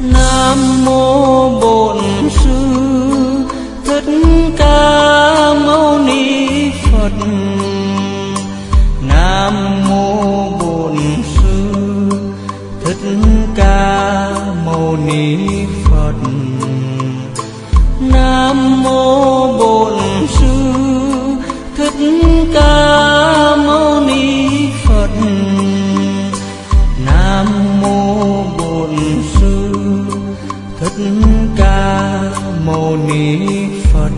nam mô bổn sư. Thích ca mâu ni phật. Nam mô bổn sư. Thích ca mâu ni phật. Nam mô ca mâu ni phật.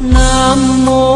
Nam mô